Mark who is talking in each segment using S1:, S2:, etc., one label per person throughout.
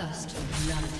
S1: First blood.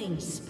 S1: Killing spree.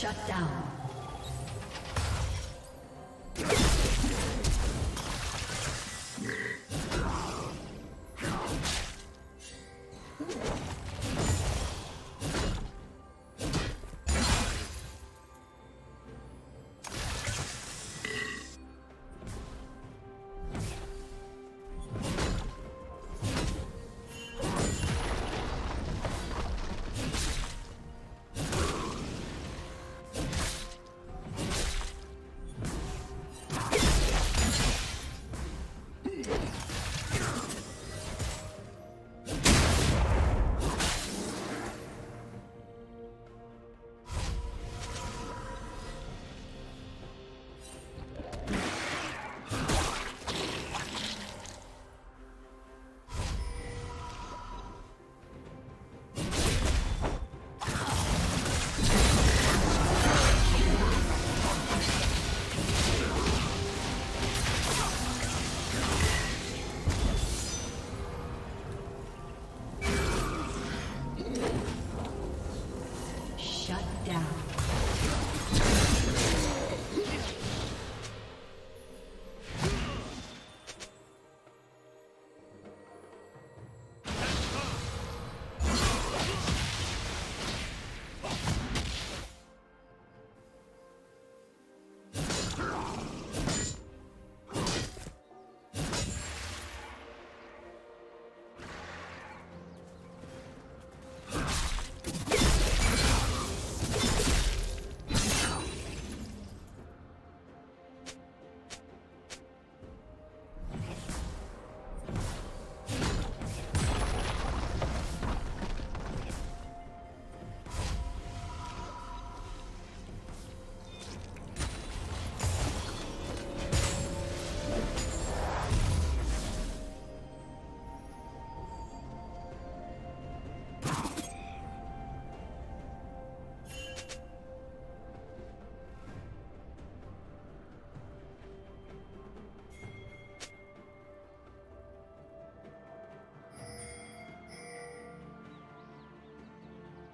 S1: Shut down.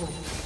S1: Unstoppable.